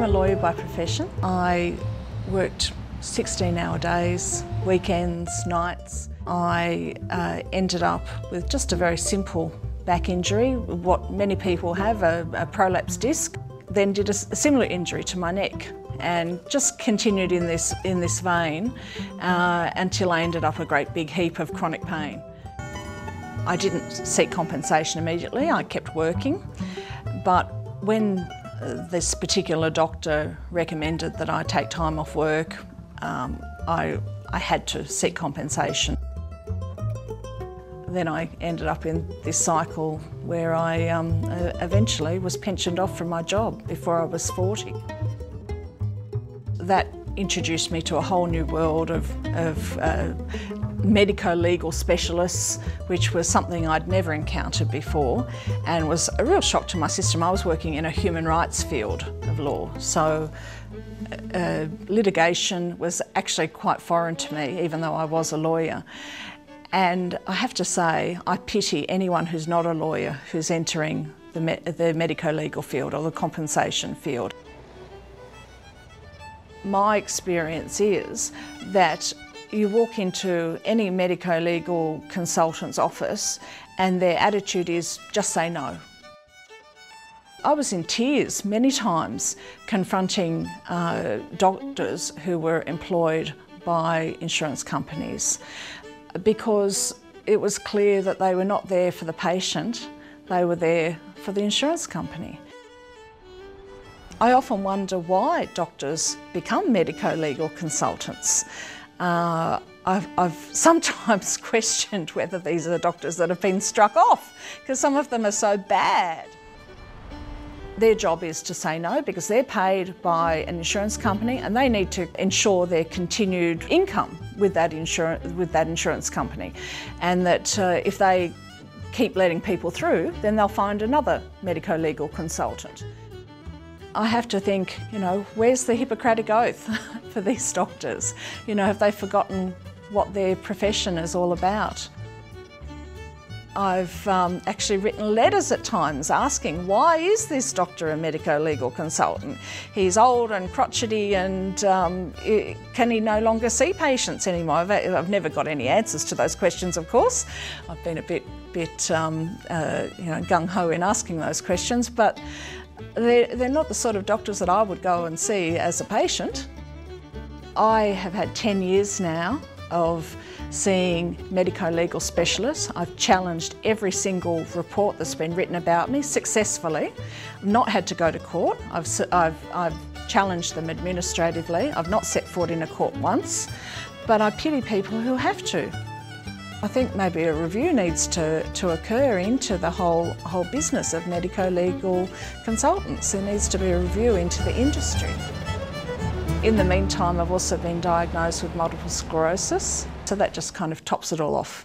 by profession. I worked 16 hour days, weekends, nights. I uh, ended up with just a very simple back injury, what many people have, a, a prolapse disc. Then did a, a, similar injury to my neck and just continued in this, in this vein uh, until I ended up a great big heap of chronic pain. I didn't seek compensation immediately, I kept working, but when this particular doctor recommended that I take time off work, um, I, I had to seek compensation. Then I ended up in this cycle where I um, eventually was pensioned off from my job before I was 40. That introduced me to a whole new world of, of uh, medico-legal specialists, which was something I'd never encountered before and was a real shock to my system. I was working in a human rights field of law, so uh, litigation was actually quite foreign to me, even though I was a lawyer. And I have to say, I pity anyone who's not a lawyer who's entering the, me the medico-legal field or the compensation field. My experience is that you walk into any medico-legal consultant's office and their attitude is just say no. I was in tears many times confronting uh, doctors who were employed by insurance companies because it was clear that they were not there for the patient, they were there for the insurance company. I often wonder why doctors become medico-legal consultants. Uh, I've, I've, sometimes questioned whether these are the doctors that have been struck off because some of them are so bad. Their job is to say no because they're paid by an insurance company and they need to ensure their continued income with that, insur with that insurance company. And that uh, if they keep letting people through, then they'll find another medico-legal consultant. I have to think, you know, where's the Hippocratic Oath for these doctors? You know, have they forgotten what their profession is all about? I've um, actually written letters at times asking why is this doctor a medico-legal consultant? He's old and crotchety and um, can he no longer see patients anymore? I've, never got any answers to those questions of course. I've been a bit, bit um, uh, you know, gung-ho in asking those questions but they're, they're not the sort of doctors that I would go and see as a patient. I have had 10 years now of seeing medico-legal specialists. I've challenged every single report that's been written about me successfully. I've not had to go to court. I've, I've, I've challenged them administratively. I've not set foot in a court once, but I pity people who have to. I think maybe a review needs to, to occur into the whole, whole business of medico-legal consultants. There needs to be a review into the industry. In the meantime, I've also been diagnosed with multiple sclerosis, so that just kind of tops it all off.